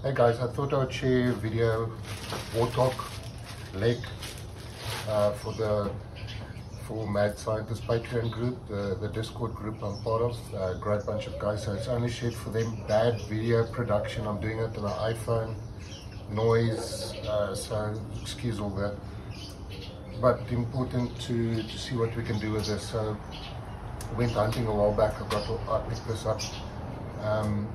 Hey guys, I thought I would share video warthog leg uh, for the for Mad Scientist Patreon group, the, the Discord group I'm part of, a great bunch of guys. So it's only shared for them. Bad video production. I'm doing it on an iPhone. Noise, uh, so excuse all that. But important to, to see what we can do with this. So went hunting a while back. I've got I picked this up. Um,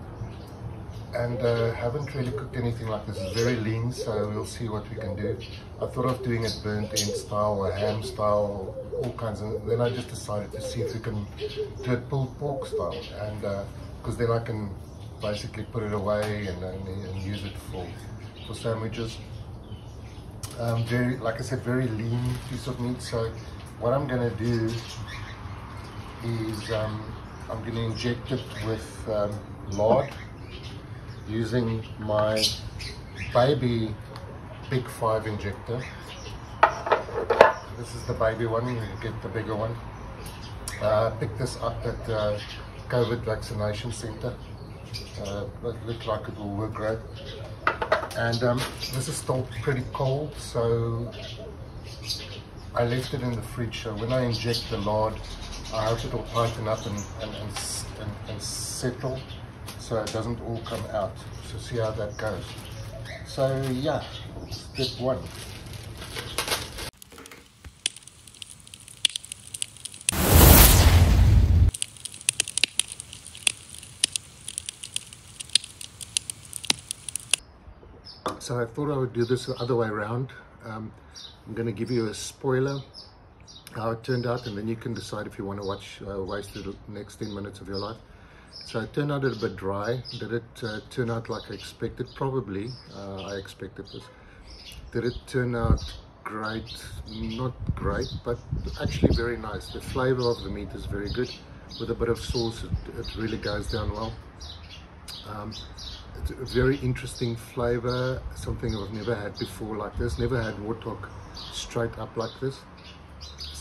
and uh, haven't really cooked anything like this. It's very lean, so we'll see what we can do. I thought of doing it burnt end style or ham style, all kinds of. Then I just decided to see if we can do it pulled pork style, and because uh, then I can basically put it away and, and, and use it for for sandwiches. Um, very, like I said, very lean piece of meat. So what I'm gonna do is um, I'm gonna inject it with um, lard using my baby big five injector. This is the baby one you get the bigger one. Uh, picked this up at uh, COVID vaccination center. Uh, it looked like it will work great. And um, this is still pretty cold so I left it in the fridge. So when I inject the lard I hope it will tighten up and, and, and, and, and settle so it doesn't all come out. So see how that goes. So yeah, step one. So I thought I would do this the other way around. Um, I'm going to give you a spoiler how it turned out and then you can decide if you want to watch uh, waste the next 10 minutes of your life. So it turned out a bit dry. Did it uh, turn out like I expected? Probably. Uh, I expected this. Did it turn out great? Not great, but actually very nice. The flavor of the meat is very good. With a bit of sauce, it, it really goes down well. Um, it's a very interesting flavor, something I've never had before like this. Never had warthog straight up like this.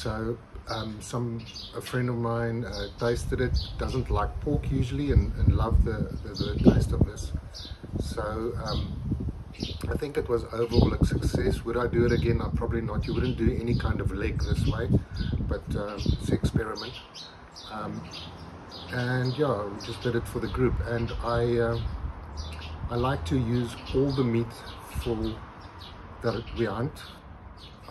So um, some a friend of mine uh, tasted it, doesn't like pork usually, and, and loved the, the, the, taste of this. So um, I think it was overall a success. Would I do it again? I probably not. You wouldn't do any kind of leg this way, but um, it's an experiment. Um, and yeah, we just did it for the group, and I uh, I like to use all the meat for that we hunt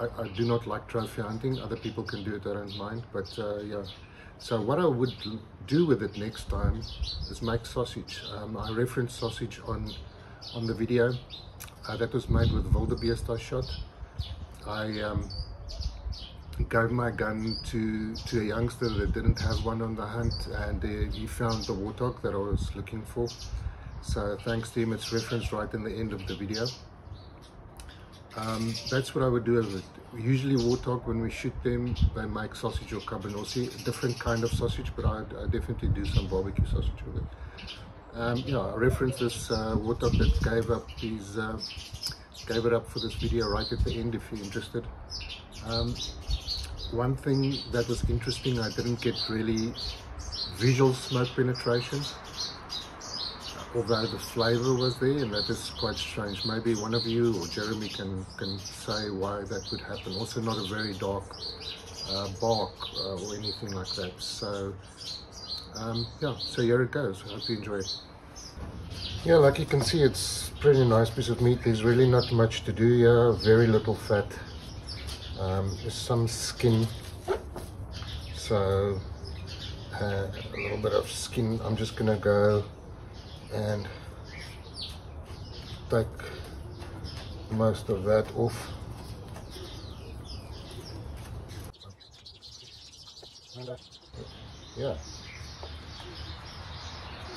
I, I, do not like trophy hunting. Other people can do it, I don't mind. But uh, yeah, so what I would do with it next time is make sausage. Um, I referenced sausage on on the video. Uh, that was made with wildebeest I shot. I um, gave my gun to, to a youngster that didn't have one on the hunt and uh, he found the warthog that I was looking for. So thanks to him, it's referenced right in the end of the video. Um, that's what I would do with it. Usually warthog, when we shoot them, they make sausage or cabanossi, a different kind of sausage, but I, I definitely do some barbecue sausage with it. Um, yeah, I reference this uh, warthog that gave up his, uh, gave it up for this video right at the end if you're interested. Um, one thing that was interesting, I didn't get really visual smoke penetration although the flavor was there and that is quite strange. Maybe one of you or Jeremy can can say why that would happen. Also not a very dark uh, bark uh, or anything like that. So um, yeah so here it goes. I hope you enjoy it. Yeah like you can see it's pretty nice piece of meat. There's really not much to do here. Very little fat. Um, there's some skin. So uh, a little bit of skin. I'm just gonna go and take most of that off. Yeah.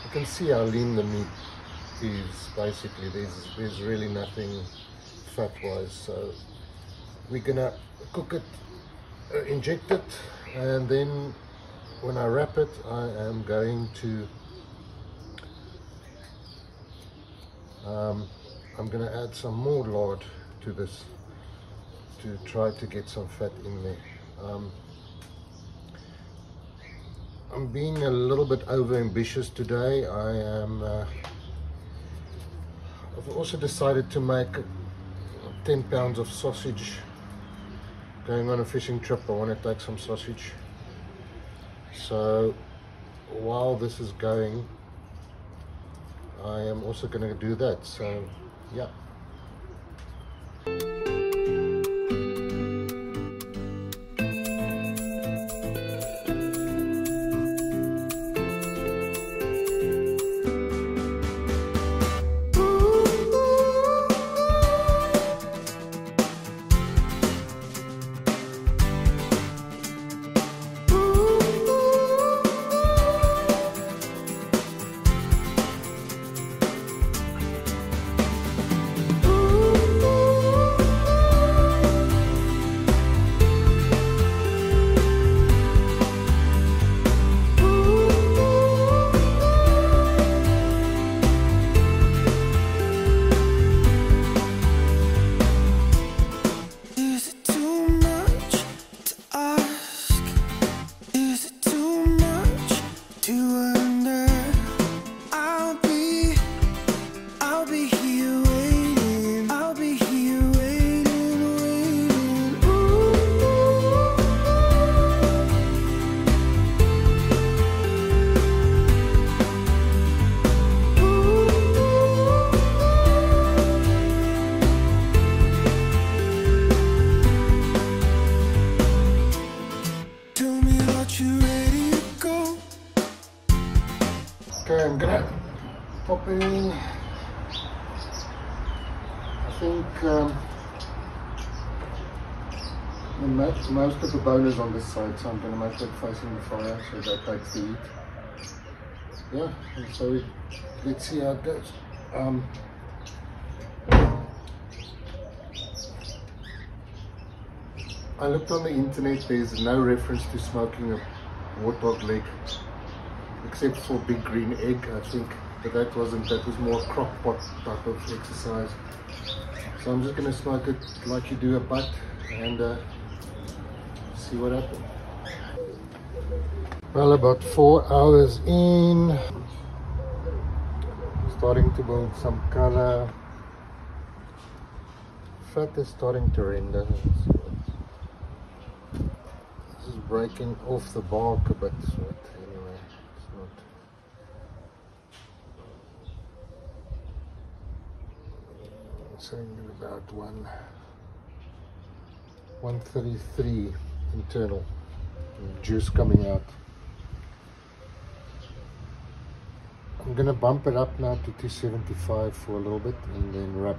You can see how lean the meat is basically. There's there's really nothing fat wise so we're gonna cook it uh, inject it and then when I wrap it I am going to um, I'm going to add some more lard to this to try to get some fat in there um, I'm being a little bit over ambitious today I am uh, I've also decided to make 10 pounds of sausage. Going on a fishing trip, I want to take some sausage. So while this is going, I am also going to do that. So yeah. Okay, I'm gonna pop in. I think um, most, most of the bone is on this side, so I'm gonna make it facing the fire so that takes the heat. Yeah, and so we, let's see how it goes. Um, I looked on the internet, there's no reference to smoking a warthog leg except for big green egg I think but that wasn't that was more crock pot type of exercise. So I'm just going to smoke it like you do a butt and uh, see what happens. Well about four hours in starting to build some color. Fat is starting to render. This is breaking off the bark a bit so anyway it's not saying about one. 133 internal. Juice coming out. I'm gonna bump it up now to 275 for a little bit and then wrap.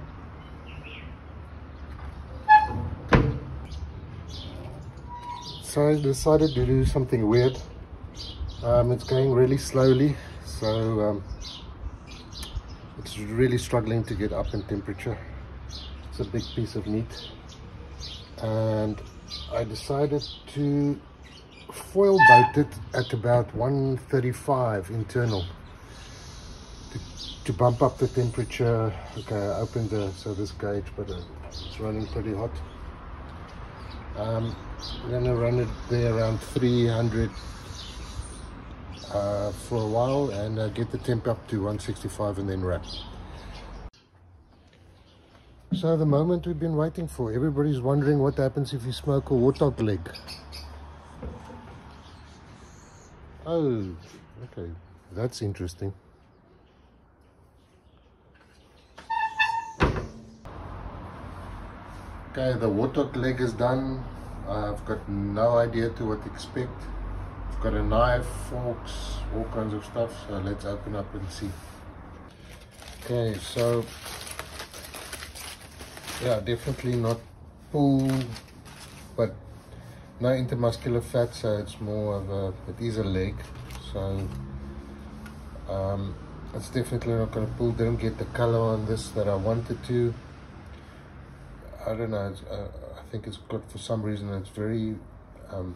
So I decided to do something weird. Um, it's going really slowly so um, it's really struggling to get up in temperature. It's a big piece of meat. And I decided to foil boat it at about 135 internal to, to bump up the temperature. Okay I opened the so this gauge but it's running pretty hot. Um, I'm gonna run it there around 300 uh, for a while and uh, get the temp up to 165 and then wrap. So the moment we've been waiting for, everybody's wondering what happens if you smoke a warthog leg. Oh, okay, that's interesting. Okay, the warthog leg is done. I've got no idea to what to expect. I've got a knife, forks, all kinds of stuff. So let's open up and see. Okay, so yeah, definitely not pull, but no intermuscular fat, so it's more of a, it is a leg. So um, it's definitely not going to pull. Didn't get the color on this that I wanted to. I don't know. Uh, I think it's got for some reason it's very um,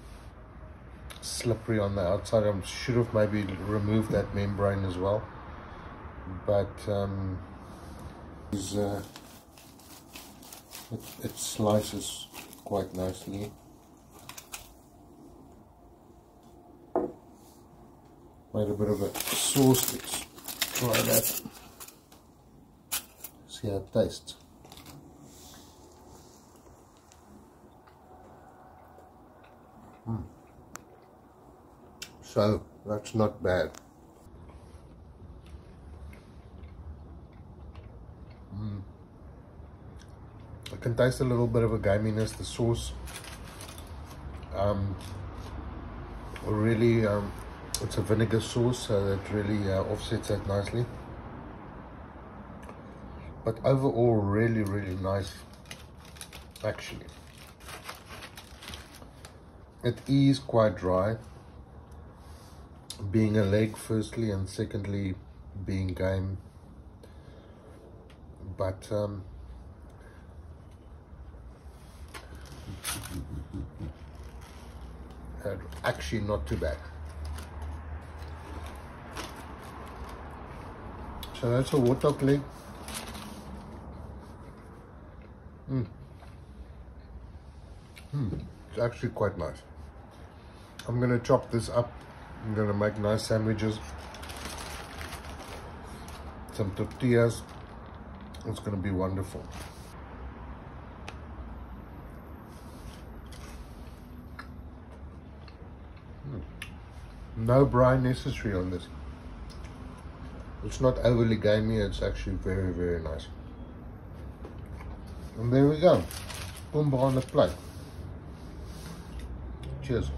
slippery on the outside. I should have maybe removed that membrane as well. But um, uh, it, it slices quite nicely. Made a bit of a sauce. Let's try that. see how it tastes. So that's not bad. Mm. I can taste a little bit of a gaminess. The sauce um, really, um, it's a vinegar sauce, so that really uh, offsets that nicely. But overall, really, really nice, actually. It is quite dry, being a leg firstly, and secondly, being game. But um, actually not too bad. So that's a warthog leg. Mm. Mm. It's actually quite nice. I'm going to chop this up. I'm to make nice sandwiches. Some tortillas. It's to be wonderful. Hmm. No brine necessary on this. It's not overly gamey, it's actually very, very nice. And there we go. Boomba on the plate. Cheers.